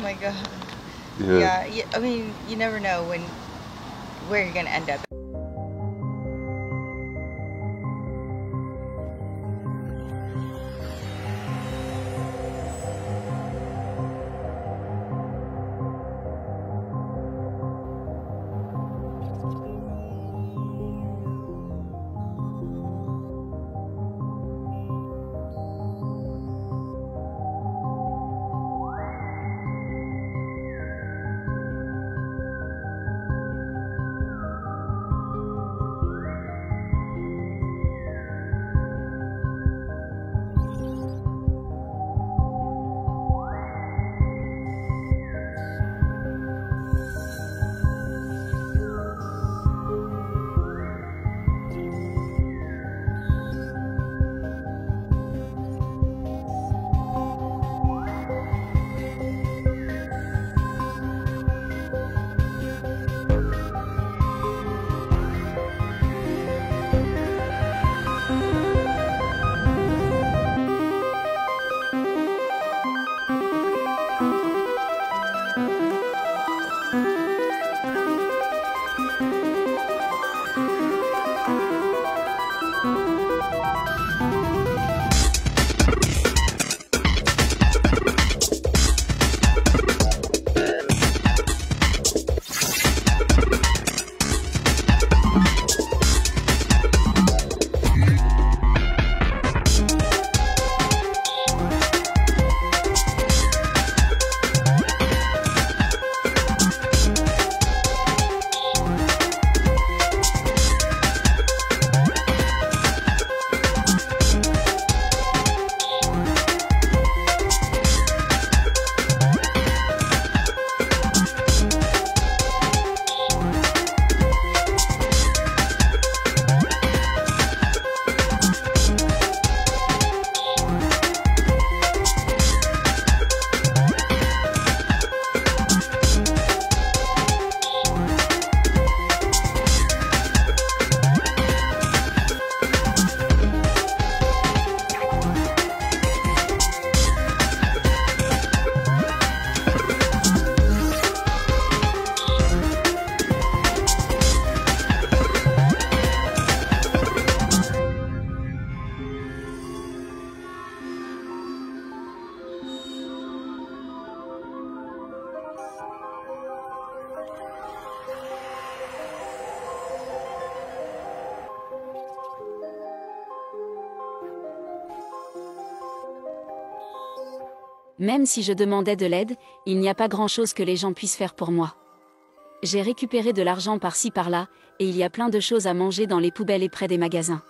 my god. Yeah. Yeah. yeah, I mean, you never know when where you're gonna end up. Même si je demandais de l'aide, il n'y a pas grand-chose que les gens puissent faire pour moi. J'ai récupéré de l'argent par-ci par-là, et il y a plein de choses à manger dans les poubelles et près des magasins.